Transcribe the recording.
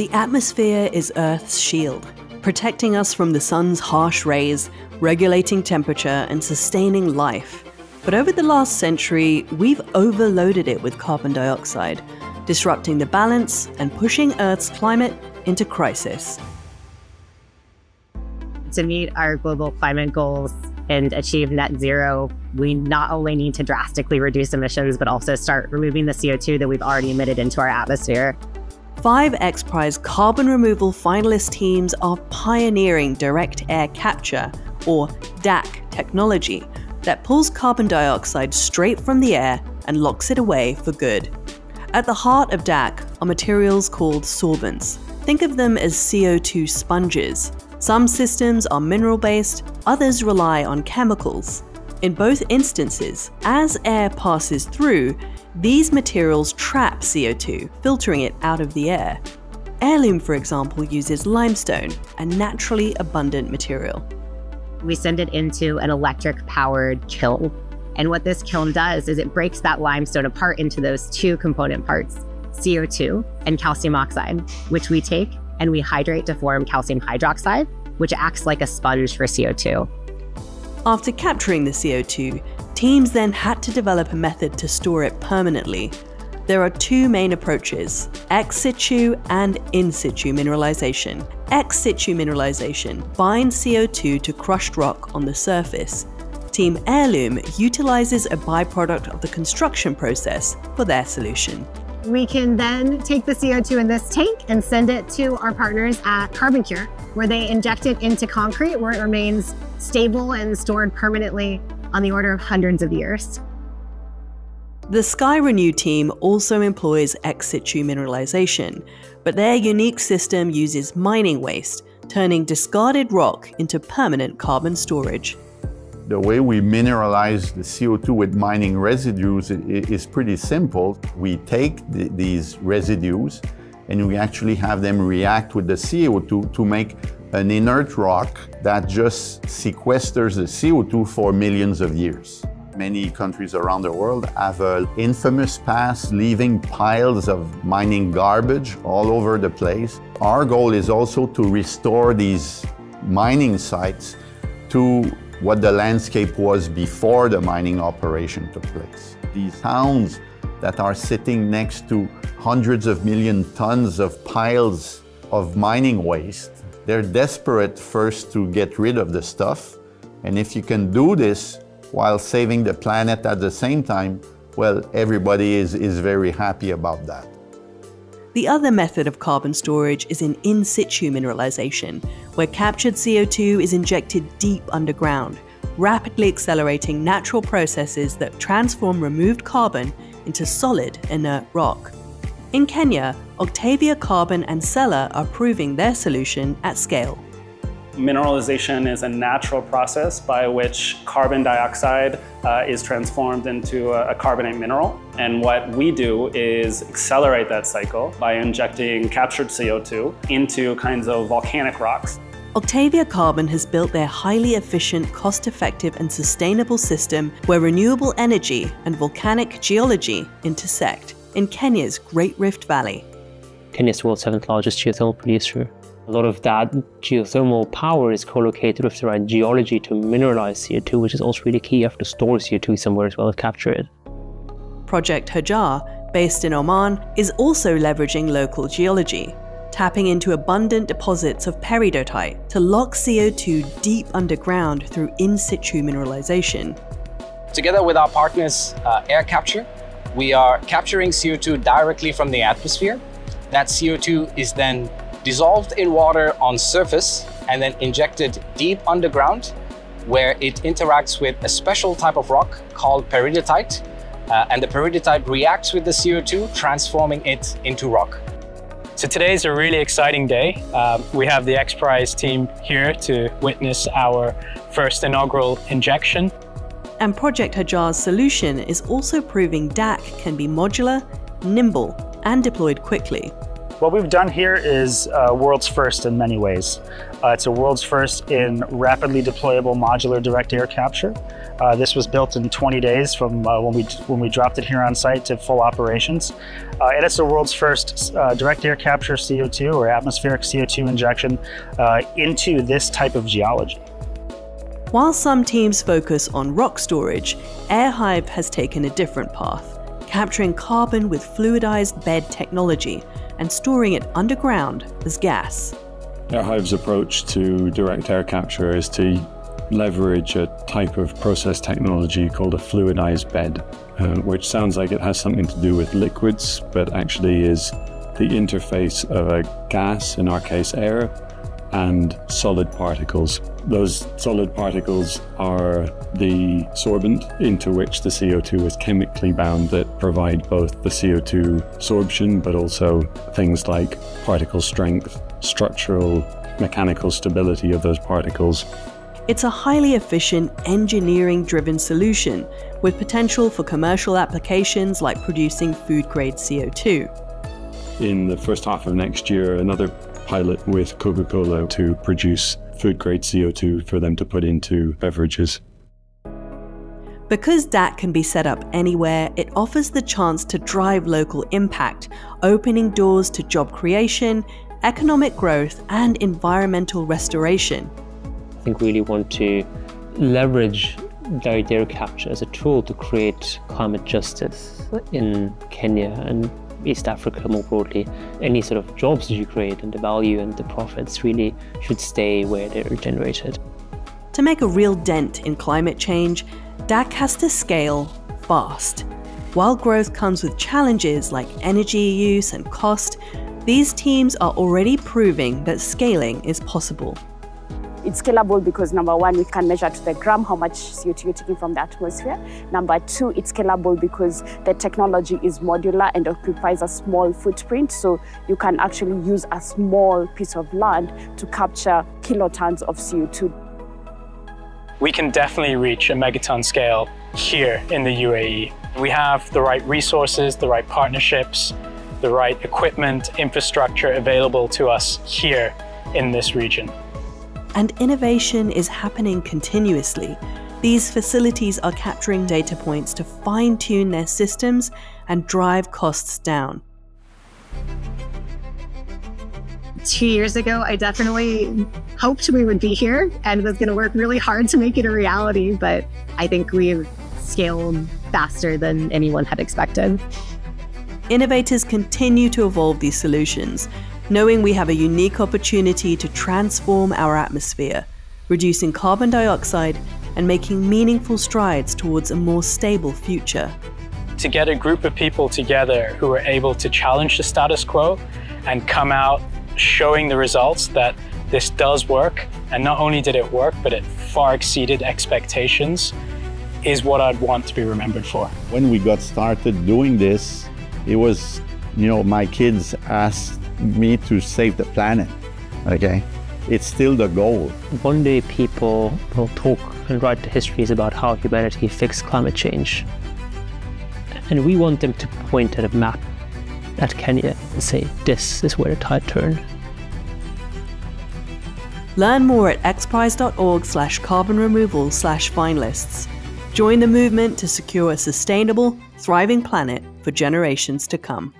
The atmosphere is Earth's shield, protecting us from the sun's harsh rays, regulating temperature, and sustaining life. But over the last century, we've overloaded it with carbon dioxide, disrupting the balance and pushing Earth's climate into crisis. To meet our global climate goals and achieve net zero, we not only need to drastically reduce emissions, but also start removing the CO2 that we've already emitted into our atmosphere. Five X Prize carbon removal finalist teams are pioneering direct air capture, or DAC, technology that pulls carbon dioxide straight from the air and locks it away for good. At the heart of DAC are materials called sorbents. Think of them as CO2 sponges. Some systems are mineral based, others rely on chemicals. In both instances, as air passes through, these materials trap CO2, filtering it out of the air. Heirloom, for example, uses limestone, a naturally abundant material. We send it into an electric powered kiln. And what this kiln does is it breaks that limestone apart into those two component parts CO2 and calcium oxide, which we take and we hydrate to form calcium hydroxide, which acts like a sponge for CO2. After capturing the CO2, teams then had to develop a method to store it permanently. There are two main approaches ex situ and in situ mineralization. Ex situ mineralization binds CO2 to crushed rock on the surface. Team Heirloom utilizes a byproduct of the construction process for their solution. We can then take the CO2 in this tank and send it to our partners at CarbonCure, where they inject it into concrete where it remains stable and stored permanently on the order of hundreds of years. The Skyrenu team also employs ex situ mineralization, but their unique system uses mining waste, turning discarded rock into permanent carbon storage. The way we mineralize the CO2 with mining residues is pretty simple. We take the, these residues and we actually have them react with the CO2 to make an inert rock that just sequesters the CO2 for millions of years. Many countries around the world have an infamous past leaving piles of mining garbage all over the place. Our goal is also to restore these mining sites to what the landscape was before the mining operation took place. These towns that are sitting next to hundreds of million tons of piles of mining waste they're desperate first to get rid of the stuff. And if you can do this while saving the planet at the same time, well, everybody is, is very happy about that. The other method of carbon storage is in in situ mineralization, where captured CO2 is injected deep underground, rapidly accelerating natural processes that transform removed carbon into solid, inert rock. In Kenya, Octavia Carbon and Cella are proving their solution at scale. Mineralization is a natural process by which carbon dioxide uh, is transformed into a, a, carbonate mineral. And what we do is accelerate that cycle by injecting captured CO2 into kinds of volcanic rocks. Octavia Carbon has built their highly efficient, cost effective, and sustainable system where renewable energy and volcanic geology intersect in Kenya's Great Rift Valley. Kenya is the world's seventh largest geothermal producer. A lot of that geothermal power is co-located with the right geology to mineralize CO2, which is also really key. You have to store CO2 somewhere as well as capture it. Project Hajar, based in Oman, is also leveraging local geology, tapping into abundant deposits of peridotite to lock CO2 deep underground through in situ mineralization. Together with our partners, uh, Aircapture, we are capturing CO2 directly from the atmosphere. That CO2 is then dissolved in water on surface and then injected deep underground where it interacts with a special type of rock called peridotite. Uh, and the peridotite reacts with the CO2, transforming it into rock. So today is a really exciting day. Um, we have the X Prize team here to witness our first inaugural injection. And Project Hajar's solution is also proving DAC can be modular, nimble, and deployed quickly. What we've done here is uh, world's first in many ways. Uh, it's a world's first in rapidly deployable modular direct air capture. Uh, this was built in 20 days from uh, when we when we dropped it here on site to full operations, uh, and it's the world's first uh, direct air capture CO2 or atmospheric CO2 injection into this type of geology. While some teams focus on rock storage, AirHive has taken a different path, capturing carbon with fluidized bed technology and storing it underground as gas. AirHive's approach to direct air capture is to leverage a type of process technology called a fluidized bed, uh, which sounds like it has something to do with liquids, but actually is the interface of a gas, in our case air, and solid particles. Those solid particles are the sorbent into which the CO2 is chemically bound that provide both the CO2 sorption but also things like particle strength, structural, mechanical stability of those particles. It's a highly efficient, engineering driven solution with potential for commercial applications like producing food grade CO2. In the first half of next year, another pilot with Coca Cola to produce food grade CO2 for them to put into beverages. Because DAC can be set up anywhere, it offers the chance to drive local impact, opening doors to job creation, economic growth, and environmental restoration. I think we really want to leverage direct air capture as a tool to create climate justice in Kenya and East Africa more broadly, any sort of jobs that you create and the value and the profits really should stay where they're generated. To make a real dent in climate change, DAC has to scale fast. While growth comes with challenges like energy use and cost, these teams are already proving that scaling is possible. It's scalable because number one, we can measure to the gram how much CO2 you're taking from the atmosphere. Number two, it's scalable because the technology is modular and occupies a small footprint. So you can actually use a small piece of land to capture kilotons of CO2. We can definitely reach a megaton scale here in the UAE. We have the right resources, the right partnerships, the right equipment, infrastructure available to us here in this region and innovation is happening continuously. These facilities are capturing data points to fine tune their systems and drive costs down. Two years ago, I definitely hoped we would be here and was going to work really hard to make it a reality, but I think we've scaled faster than anyone had expected. Innovators continue to evolve these solutions, knowing we have a unique opportunity to transform our atmosphere, reducing carbon dioxide and making meaningful strides towards a more stable future. To get a group of people together who are able to challenge the status quo and come out showing the results that this does work, and not only did it work, but it far exceeded expectations, is what I'd want to be remembered for. When we got started doing this, it was, you know, my kids asked me to save the planet. Okay? It's still the goal. One day people will talk and write the histories about how humanity fixed climate change. And we want them to point at a map at Kenya and uh, say, this is where the tide turned. Learn more at xprize.org slash carbon removal slash finalists. Join the movement to secure a sustainable, thriving planet for generations to come.